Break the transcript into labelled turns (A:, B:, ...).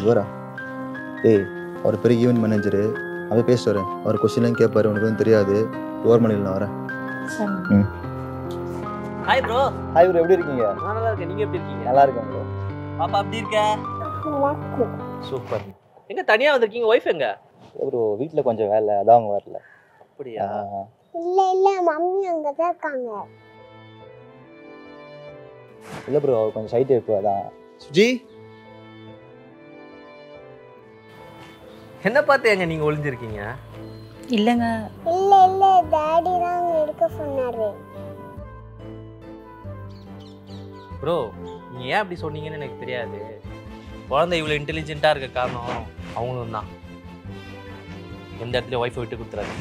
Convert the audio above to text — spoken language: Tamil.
A: இவரா? ஏய் அவர் பெரிய ஈவென்ட் மேனேஜரு அவன் பேசிட்டு வரேன். அவர் கொஸ்டின்லாம் கேட்பாரு உனக்கு வந்து தெரியாது. ஓவர் மணியில் நான் வரேன்.
B: சரி.
C: ஹாய் ப்ரோ
A: ஹாய் ப்ரோ எப்படி இருக்கீங்க?
C: நான் நல்லா இருக்கேன். நீங்க எப்படி இருக்கீங்க?
A: நல்லா இருக்கேன் ப்ரோ
C: பாப்பா எப்படி இருக்க? சூப்பர் எங்க தனியா வந்திருக்கீங்க? ஒய்ஃப் எங்க?
A: ப்ரோ வீட்டில் கொஞ்சம் வேலை. அதான் அவங்க வரல.
C: அப்படியா?
D: இல்ல இல்ல. மம்மி அங்கதான் இருக்காங்க.
A: இல்லை ப்ரோ அவர் கொஞ்சம் சைட் இருக்கு அதான். சுஜி?
C: என்ன பார்த்து எங்க நீங்க ஒளிஞ்சிருக்கீங்க?
B: இல்லைங்க.
D: இல்ல இல்ல டாடி தான் அங்க இருக்க சொன்னாரு.
C: ப்ரோ நீங்க ஏன் அப்படி சொன்னீங்கன்னு எனக்கு தெரியாது. குழந்தை இவ்வளோ இன்டெலிஜென்ட்டா இருக்க காரணம் அவங்களும் தான் எந்த இடத்துல ஒய்ஃபை விட்டு கொடுத்துறாரு